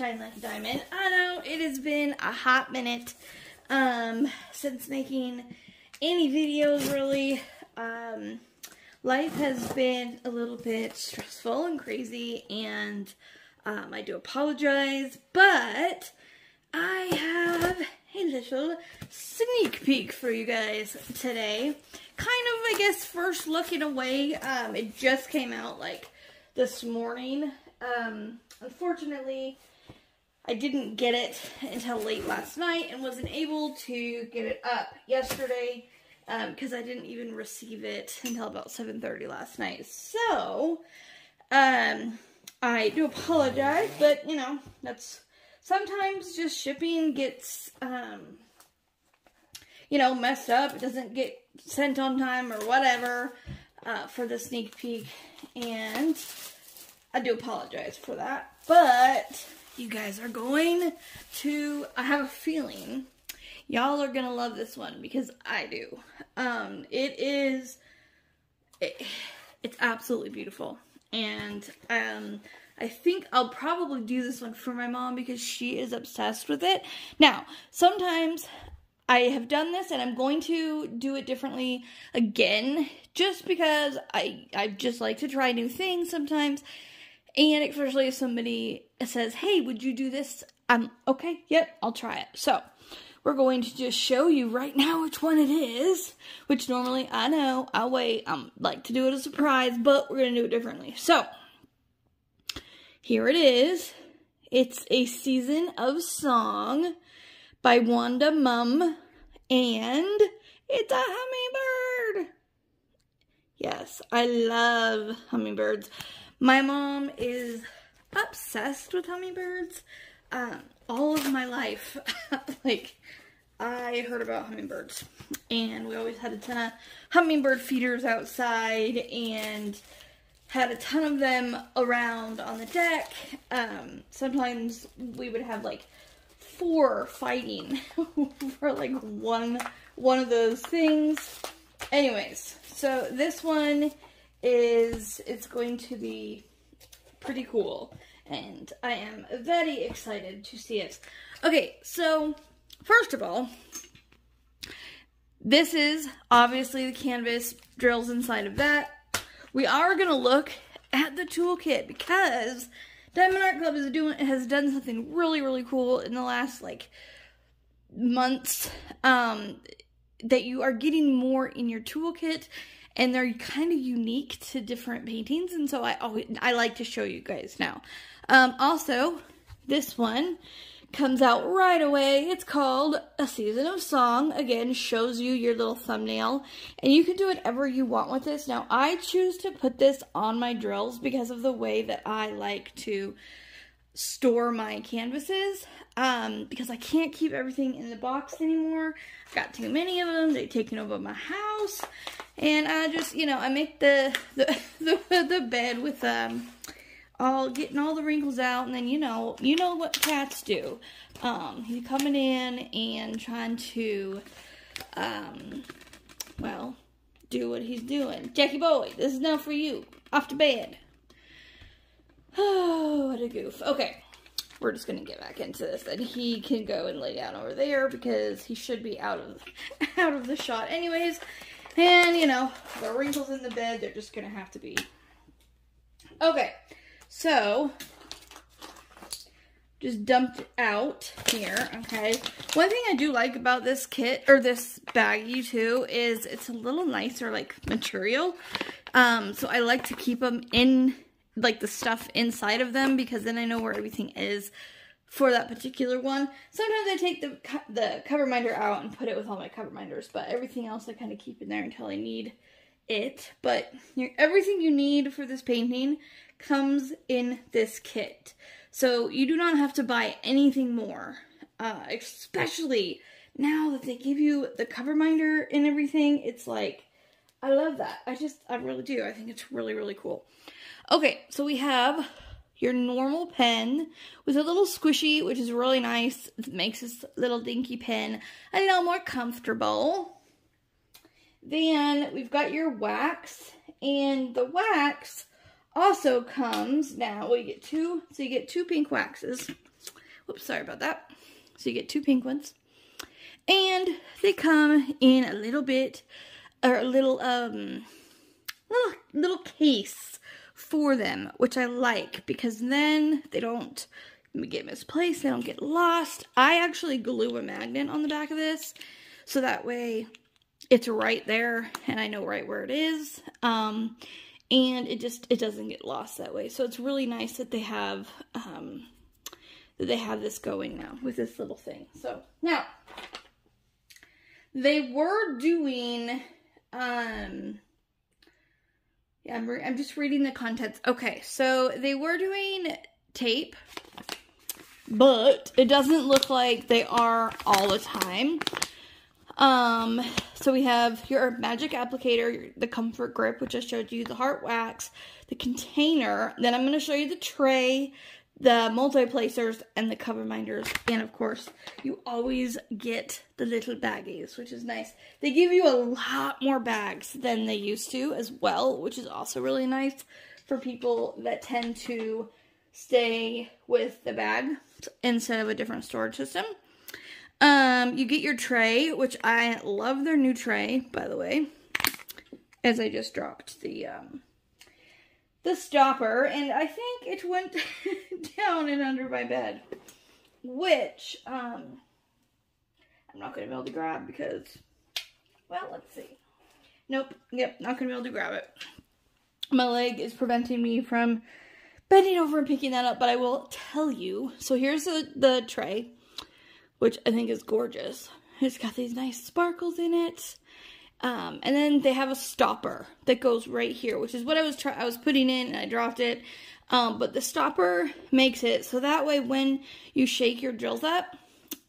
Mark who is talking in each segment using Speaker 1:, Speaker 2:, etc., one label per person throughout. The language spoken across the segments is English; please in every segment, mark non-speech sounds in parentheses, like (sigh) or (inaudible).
Speaker 1: Shine Like a Diamond. I know it has been a hot minute um, since making any videos really. Um, life has been a little bit stressful and crazy and um, I do apologize, but I have a little sneak peek for you guys today. Kind of, I guess, first look in a way. Um, it just came out like this morning. Um, unfortunately, I didn't get it until late last night and wasn't able to get it up yesterday because um, I didn't even receive it until about 7.30 last night. So, um, I do apologize, but, you know, that's sometimes just shipping gets, um, you know, messed up. It doesn't get sent on time or whatever uh, for the sneak peek. And I do apologize for that. But you guys are going to, I have a feeling y'all are going to love this one because I do. Um, it is, it, it's absolutely beautiful. And um, I think I'll probably do this one for my mom because she is obsessed with it. Now, sometimes I have done this and I'm going to do it differently again just because I, I just like to try new things sometimes. And especially if somebody says, hey, would you do this? I'm okay, yep, I'll try it. So, we're going to just show you right now which one it is, which normally I know I'll wait. I am like to do it as a surprise, but we're going to do it differently. So, here it is. It's a season of song by Wanda Mumm, and it's a hummingbird. Yes, I love hummingbirds. My mom is obsessed with hummingbirds. Um, all of my life, (laughs) like, I heard about hummingbirds. And we always had a ton of hummingbird feeders outside and had a ton of them around on the deck. Um, sometimes we would have like four fighting (laughs) for like one one of those things. Anyways, so this one is it's going to be pretty cool and I am very excited to see it. Okay, so first of all, this is obviously the canvas drills inside of that. We are going to look at the toolkit because Diamond Art Club is doing has done something really really cool in the last like months um, that you are getting more in your toolkit and they're kind of unique to different paintings and so I always I like to show you guys now. Um, also, this one comes out right away. It's called A Season of Song. Again, shows you your little thumbnail. And you can do whatever you want with this. Now, I choose to put this on my drills because of the way that I like to store my canvases. Um, because I can't keep everything in the box anymore. I've got too many of them. They've taken over my house. And I just, you know, I make the, the, (laughs) the, the bed with, um, all getting all the wrinkles out and then you know you know what cats do um he's coming in and trying to um well do what he's doing jackie boy this is not for you off to bed oh (sighs) what a goof. Okay. We're just gonna get back into this and he can go and lay down over there because he should be out of (laughs) out of the shot anyways. And you know the wrinkles in the bed they're just gonna have to be. Okay. So, just dumped out here, okay? One thing I do like about this kit, or this baggie too, is it's a little nicer, like, material. Um, so I like to keep them in, like, the stuff inside of them, because then I know where everything is for that particular one. Sometimes I take the, the cover minder out and put it with all my cover minders, but everything else I kind of keep in there until I need it. But everything you need for this painting comes in this kit. So you do not have to buy anything more, uh, especially now that they give you the cover minder and everything. It's like, I love that. I just, I really do. I think it's really, really cool. Okay, so we have your normal pen with a little squishy, which is really nice. It makes this little dinky pen a little more comfortable. Then we've got your wax, and the wax also comes, now we get two, so you get two pink waxes. Oops, sorry about that. So you get two pink ones. And they come in a little bit, or a little, um, little, little case for them, which I like because then they don't get misplaced, they don't get lost. I actually glue a magnet on the back of this so that way it's right there and I know right where it is. Um, and it just, it doesn't get lost that way. So it's really nice that they have, um, that they have this going now with this little thing. So now they were doing, um, yeah, I'm, I'm just reading the contents. Okay, so they were doing tape, but it doesn't look like they are all the time. Um, so we have your magic applicator, the comfort grip, which I showed you, the heart wax, the container. Then I'm going to show you the tray, the multi-placers, and the cover minders. And of course, you always get the little baggies, which is nice. They give you a lot more bags than they used to as well, which is also really nice for people that tend to stay with the bag instead of a different storage system. Um, you get your tray, which I love their new tray, by the way, as I just dropped the, um, the stopper, and I think it went (laughs) down and under my bed, which, um, I'm not going to be able to grab because, well, let's see. Nope, yep, not going to be able to grab it. My leg is preventing me from bending over and picking that up, but I will tell you. So here's the, the tray which I think is gorgeous. It's got these nice sparkles in it. Um, and then they have a stopper that goes right here, which is what I was try I was putting in and I dropped it. Um, but the stopper makes it so that way when you shake your drills up,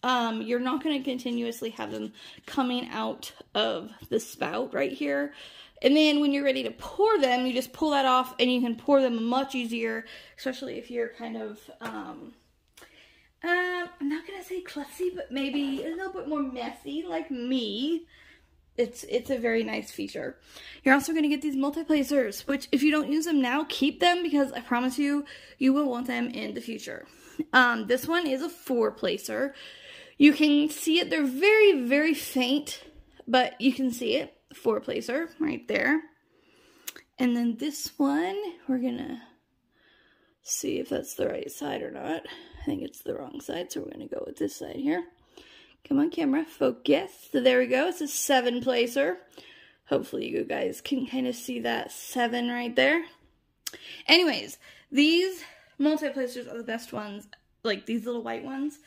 Speaker 1: um, you're not going to continuously have them coming out of the spout right here. And then when you're ready to pour them, you just pull that off and you can pour them much easier, especially if you're kind of, um, um, I'm not gonna say klutzy, but maybe a little bit more messy, like me. It's it's a very nice feature. You're also gonna get these multi-placers, which if you don't use them now, keep them because I promise you, you will want them in the future. Um, this one is a four-placer. You can see it, they're very, very faint, but you can see it, four-placer right there. And then this one, we're gonna see if that's the right side or not. I think it's the wrong side, so we're going to go with this side here. Come on, camera, focus. So there we go. It's a seven placer. Hopefully you guys can kind of see that seven right there. Anyways, these multi-placers are the best ones. Like these little white ones.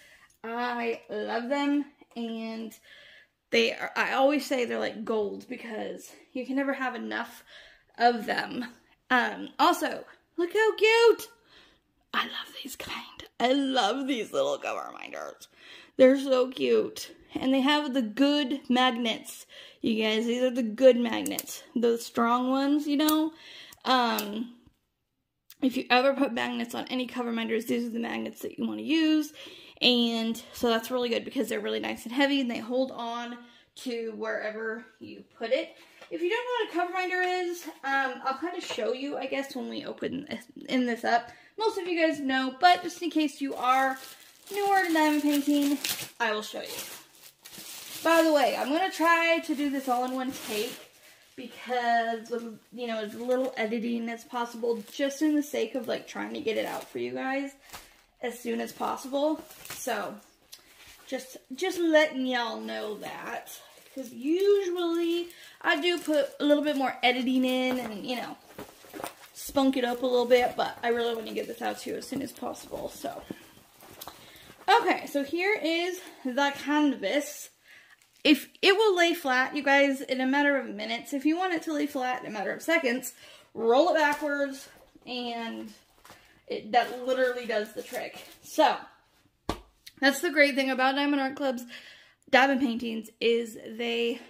Speaker 1: I love them. And they are, I always say they're like gold because you can never have enough of them. Um, also, look how cute. I love these kind. I love these little cover minders. They're so cute. And they have the good magnets. You guys, these are the good magnets. The strong ones, you know. Um, if you ever put magnets on any cover minders, these are the magnets that you want to use. And so that's really good because they're really nice and heavy and they hold on to wherever you put it. If you don't know what a cover minder is, um, I'll kind of show you, I guess, when we open in this up. Most of you guys know, but just in case you are to diamond painting, I will show you. By the way, I'm going to try to do this all in one take because, um, you know, as little editing as possible, just in the sake of, like, trying to get it out for you guys as soon as possible. So, just, just letting y'all know that. Because usually I do put a little bit more editing in and, you know, spunk it up a little bit, but I really want to get this out to you as soon as possible, so. Okay, so here is the canvas. If it will lay flat, you guys, in a matter of minutes. If you want it to lay flat in a matter of seconds, roll it backwards, and it, that literally does the trick. So, that's the great thing about Diamond Art Club's diamond paintings is they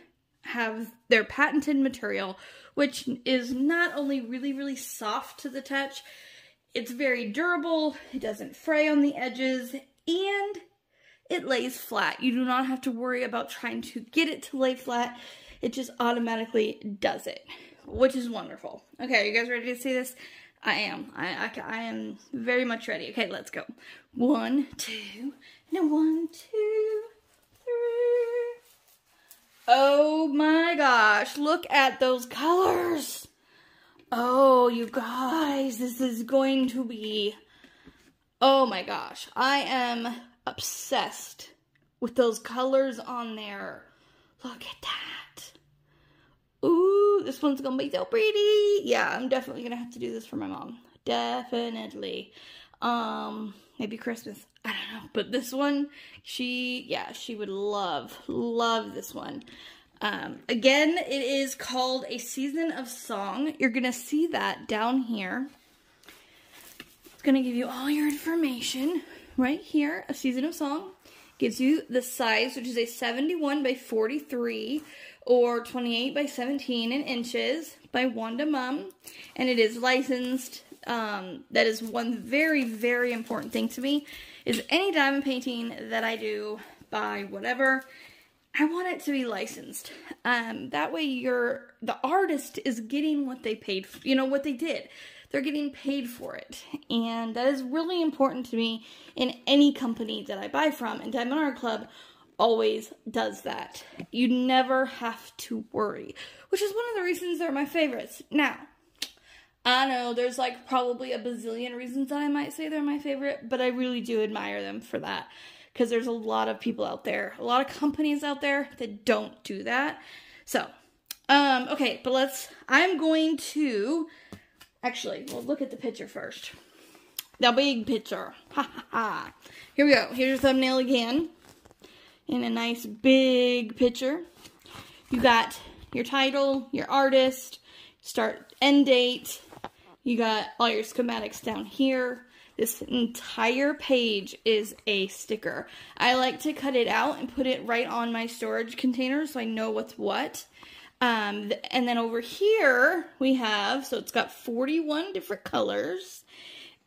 Speaker 1: have their patented material, which is not only really, really soft to the touch, it's very durable, it doesn't fray on the edges, and it lays flat. You do not have to worry about trying to get it to lay flat. It just automatically does it, which is wonderful. Okay, you guys ready to see this? I am. I, I, I am very much ready. Okay, let's go. One, two, and one, two, three. Oh my gosh, look at those colors. Oh, you guys, this is going to be, oh my gosh, I am obsessed with those colors on there. Look at that. Ooh, this one's gonna be so pretty. Yeah, I'm definitely gonna have to do this for my mom. Definitely. Um, maybe Christmas. I don't know. But this one, she, yeah, she would love, love this one. Um, again, it is called A Season of Song. You're gonna see that down here. It's gonna give you all your information right here. A Season of Song gives you the size, which is a 71 by 43 or 28 by 17 in inches by Wanda Mumm, and it is licensed. Um, that is one very, very important thing to me, is any diamond painting that I do by whatever, I want it to be licensed. Um, that way you're, the artist is getting what they paid, for, you know, what they did. They're getting paid for it. And that is really important to me in any company that I buy from. And Diamond Art Club always does that. You never have to worry, which is one of the reasons they're my favorites. Now, I know there's like probably a bazillion reasons that I might say they're my favorite, but I really do admire them for that because there's a lot of people out there, a lot of companies out there that don't do that. So, um, okay, but let's, I'm going to, actually, we'll look at the picture first. The big picture. Ha ha ha. Here we go. Here's your thumbnail again in a nice big picture. You got your title, your artist, start end date. You got all your schematics down here. This entire page is a sticker. I like to cut it out and put it right on my storage container so I know what's what. Um, and then over here we have, so it's got 41 different colors.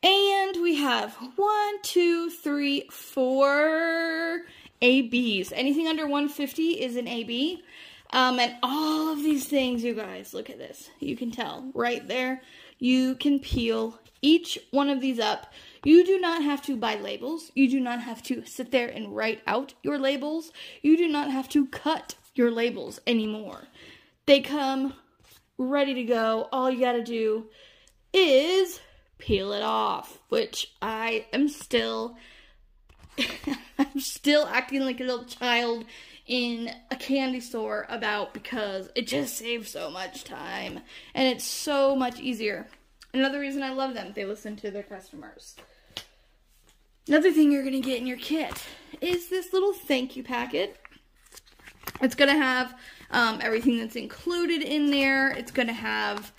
Speaker 1: And we have one, two, three, four ABs. Anything under 150 is an AB. Um, and all of these things, you guys, look at this. You can tell right there. You can peel each one of these up. You do not have to buy labels. You do not have to sit there and write out your labels. You do not have to cut your labels anymore. They come ready to go. All you gotta do is peel it off, which I am still (laughs) I'm still acting like a little child in a candy store about because it just saves so much time and it's so much easier. Another reason I love them, they listen to their customers. Another thing you're going to get in your kit is this little thank you packet. It's going to have um, everything that's included in there. It's going to have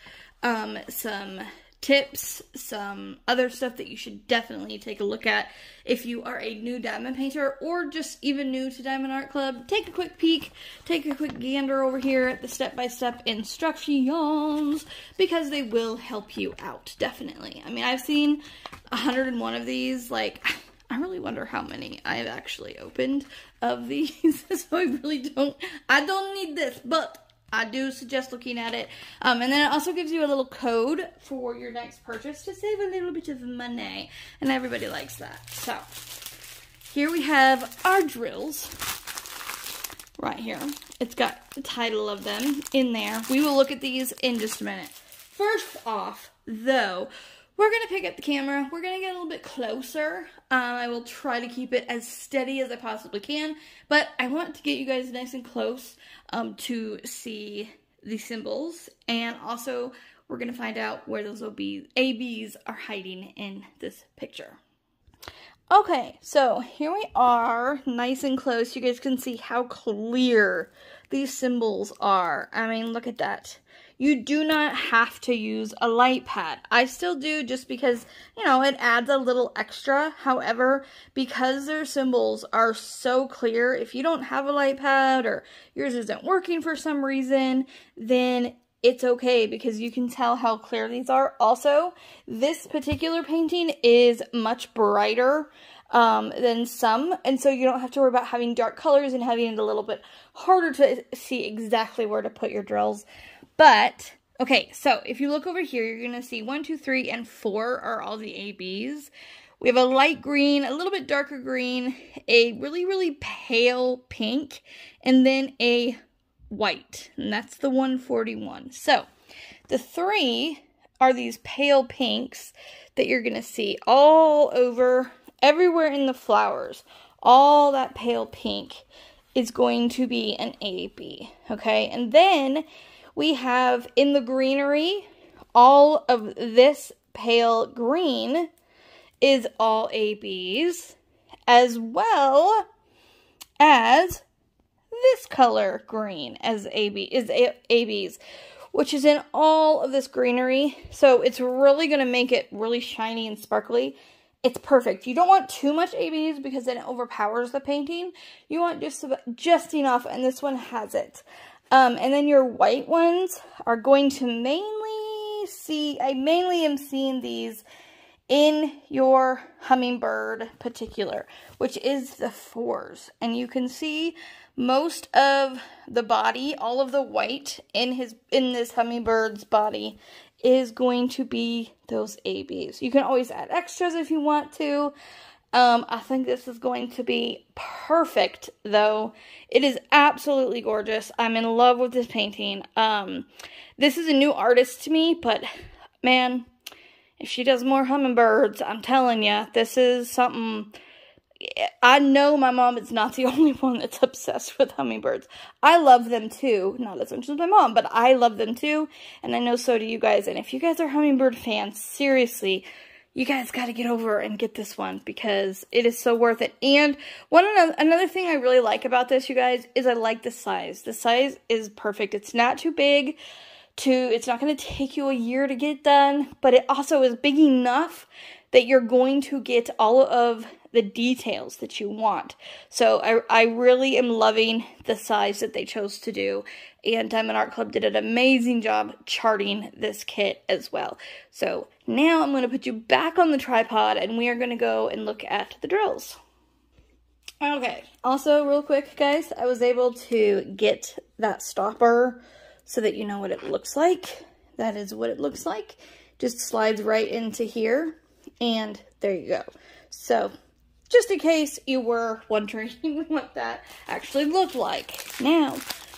Speaker 1: um, some tips, some other stuff that you should definitely take a look at if you are a new diamond painter or just even new to Diamond Art Club. Take a quick peek, take a quick gander over here at the step-by-step -step instructions because they will help you out, definitely. I mean, I've seen 101 of these, like... (laughs) I really wonder how many I've actually opened of these, (laughs) so I really don't, I don't need this, but I do suggest looking at it. Um, and then it also gives you a little code for your next purchase to save a little bit of money. And everybody likes that. So, here we have our drills. Right here. It's got the title of them in there. We will look at these in just a minute. First off, though, we're to pick up the camera. We're to get a little bit closer. Um, I will try to keep it as steady as I possibly can. But I want to get you guys nice and close um, to see the symbols. And also, we're to find out where those OB, ABs are hiding in this picture. Okay, so here we are, nice and close. You guys can see how clear these symbols are. I mean, look at that you do not have to use a light pad. I still do just because, you know, it adds a little extra. However, because their symbols are so clear, if you don't have a light pad or yours isn't working for some reason, then it's okay because you can tell how clear these are. Also, this particular painting is much brighter um, than some, and so you don't have to worry about having dark colors and having it a little bit harder to see exactly where to put your drills. But Okay, so if you look over here, you're going to see one, two, three, and 4 are all the ABs. We have a light green, a little bit darker green, a really, really pale pink, and then a white. And that's the 141. So the three are these pale pinks that you're going to see all over, everywhere in the flowers. All that pale pink is going to be an AB, okay? And then we have in the greenery, all of this pale green is all ABs, as well as this color green as AB is A ABs, which is in all of this greenery. So it's really going to make it really shiny and sparkly. It's perfect. You don't want too much ABs because then it overpowers the painting. You want just just enough, and this one has it. Um, and then your white ones are going to mainly see, I mainly am seeing these in your hummingbird particular, which is the fours. And you can see most of the body, all of the white in his in this hummingbird's body is going to be those ABs. You can always add extras if you want to. Um, I think this is going to be perfect, though. It is absolutely gorgeous. I'm in love with this painting. Um, this is a new artist to me, but man, if she does more hummingbirds, I'm telling you, this is something I know my mom is not the (laughs) only one that's obsessed with hummingbirds. I love them too. Not as much as my mom, but I love them too. And I know so do you guys. And if you guys are hummingbird fans, seriously, you guys got to get over and get this one because it is so worth it. And one another, thing I really like about this, you guys, is I like the size. The size is perfect. It's not too big to, it's not going to take you a year to get done, but it also is big enough that you're going to get all of the details that you want. So I, I really am loving the size that they chose to do. And Diamond Art Club did an amazing job charting this kit as well. So now I'm going to put you back on the tripod and we are going to go and look at the drills. Okay, also real quick guys, I was able to get that stopper so that you know what it looks like. That is what it looks like. Just slides right into here and there you go. So just in case you were (laughs) wondering what that actually looked like. Now,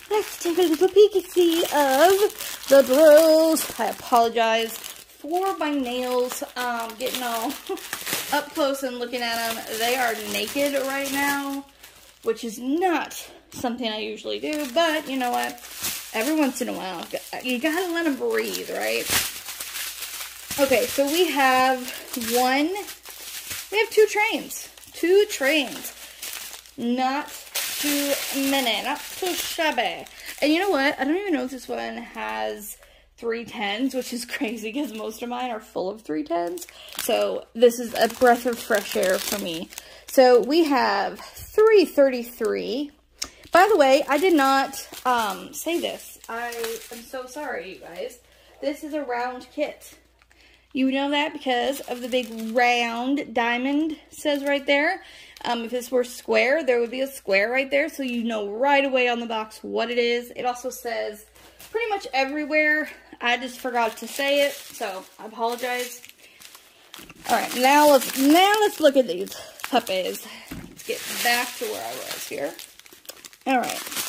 Speaker 1: let's take a little peeky-see of the drills. I apologize for my nails um, getting all (laughs) up close and looking at them. They are naked right now, which is not something I usually do, but you know what? Every once in a while, you gotta let them breathe, right? Okay, so we have one, we have two trains two trains. Not too many, not too shabby. And you know what? I don't even know if this one has three tens, which is (laughs) crazy because most of mine are full of three tens. So this is a breath of fresh air for me. So we have 333. By the way, I did not um, say this. I am so sorry, you guys. This is a round kit. You know that because of the big round diamond says right there. Um, if this were square, there would be a square right there, so you know right away on the box what it is. It also says pretty much everywhere. I just forgot to say it, so I apologize. All right, now let's now let's look at these puppies. Let's get back to where I was here. All right.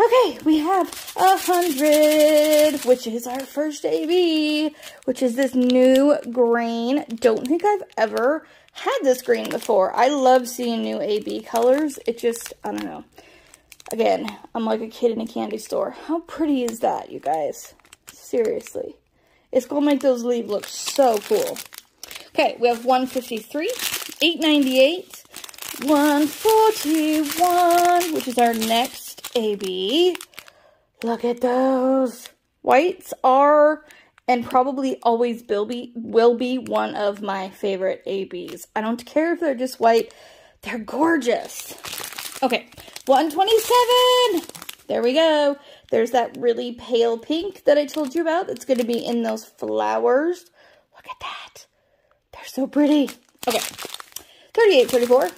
Speaker 1: Okay, we have a hundred, which is our first AB, which is this new green. Don't think I've ever had this green before. I love seeing new AB colors. It just, I don't know. Again, I'm like a kid in a candy store. How pretty is that, you guys? Seriously. It's going to make those leaves look so cool. Okay, we have 153, 898, 141, which is our next AB. Look at those. Whites are and probably always will be, will be one of my favorite ABs. I don't care if they're just white. They're gorgeous. Okay, 127. There we go. There's that really pale pink that I told you about. That's going to be in those flowers. Look at that. They're so pretty. Okay, 38, 34,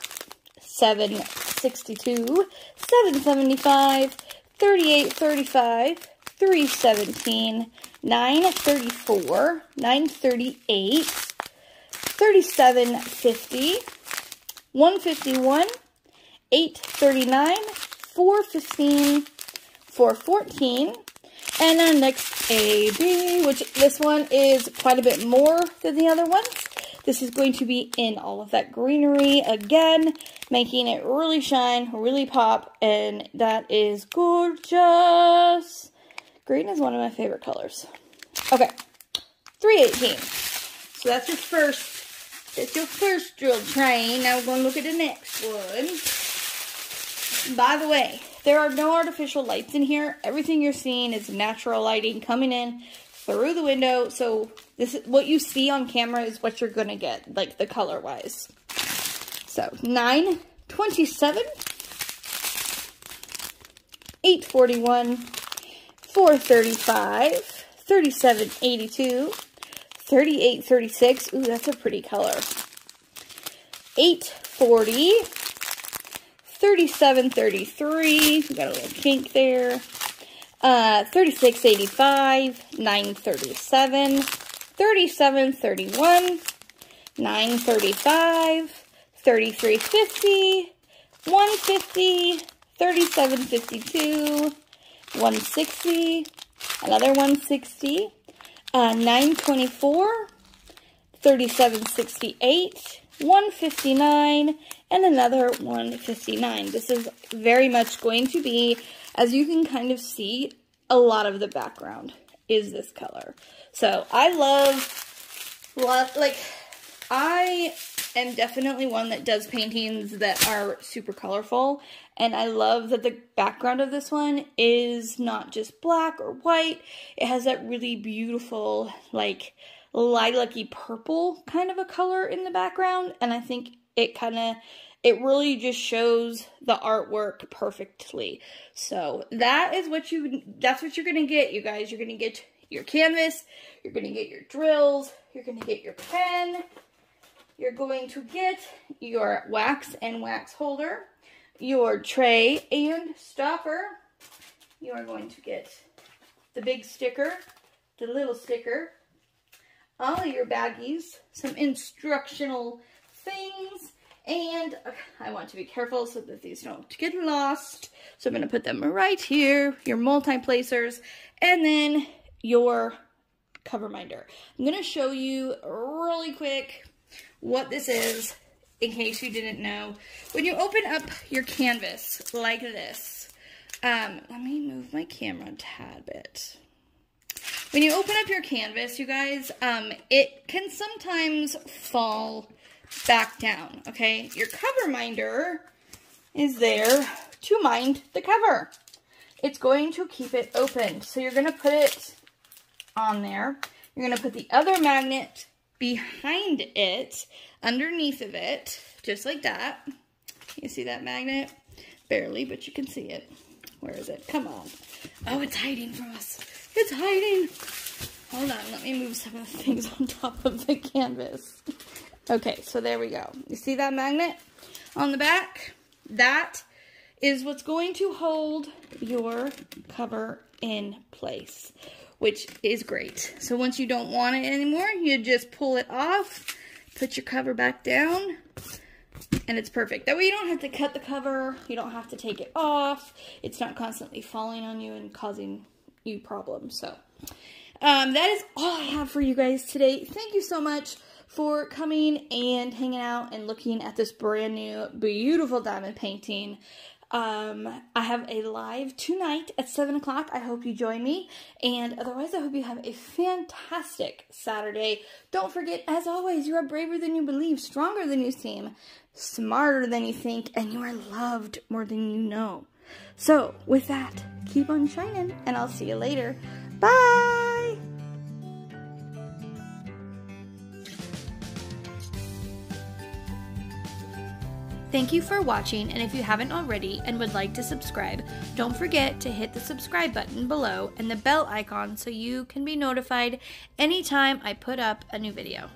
Speaker 1: 762, 775, 3835, 317, 934, 938, 3750, 151, 839, 415, 414, and then next AB, which this one is quite a bit more than the other ones. This is going to be in all of that greenery again, making it really shine, really pop, and that is gorgeous. Green is one of my favorite colors. Okay, 318. So that's your first, that's your first drill train. Now we're going to look at the next one. By the way, there are no artificial lights in here. Everything you're seeing is natural lighting coming in through the window. So this is what you see on camera is what you're going to get, like the color wise. So 927, 841, 435, 3782, 3836. Ooh, that's a pretty color. 840, 3733. We got a little kink there. Uh, 3685, 937, 3731, 935, 3350, 150, 3752, 160, another 160, uh, 924, 3768, 159, and another 159. This is very much going to be, as you can kind of see, a lot of the background is this color. So I love, love like, I am definitely one that does paintings that are super colorful. And I love that the background of this one is not just black or white. It has that really beautiful, like, lilac-y purple kind of a color in the background. And I think it kind of it really just shows the artwork perfectly. So that is what you, that's what you're going to get, you guys. You're going to get your canvas, you're going to get your drills, you're going to get your pen, you're going to get your wax and wax holder, your tray and stopper, you are going to get the big sticker, the little sticker, all of your baggies, some instructional things, and I want to be careful so that these don't get lost. So I'm going to put them right here, your multi-placers, and then your cover minder. I'm going to show you really quick what this is in case you didn't know. When you open up your canvas like this, um, let me move my camera a tad bit. When you open up your canvas, you guys, um, it can sometimes fall back down, okay? Your cover minder is there to mind the cover. It's going to keep it open. So you're going to put it on there. You're going to put the other magnet behind it, underneath of it, just like that. You see that magnet? Barely, but you can see it. Where is it? Come on. Oh, it's hiding from us. It's hiding. Hold on, let me move some of the things (laughs) on top of the canvas. Okay, so there we go. You see that magnet on the back? That is what's going to hold your cover in place, which is great. So once you don't want it anymore, you just pull it off, put your cover back down, and it's perfect. That way you don't have to cut the cover, you don't have to take it off, it's not constantly falling on you and causing you problems. So um, that is all I have for you guys today. Thank you so much for coming and hanging out and looking at this brand new, beautiful diamond painting. Um, I have a live tonight at 7 o'clock. I hope you join me. And otherwise, I hope you have a fantastic Saturday. Don't forget, as always, you are braver than you believe, stronger than you seem, smarter than you think, and you are loved more than you know. So, with that, keep on shining, and I'll see you later. Bye! Thank you for watching, and if you haven't already and would like to subscribe, don't forget to hit the subscribe button below and the bell icon so you can be notified anytime I put up a new video.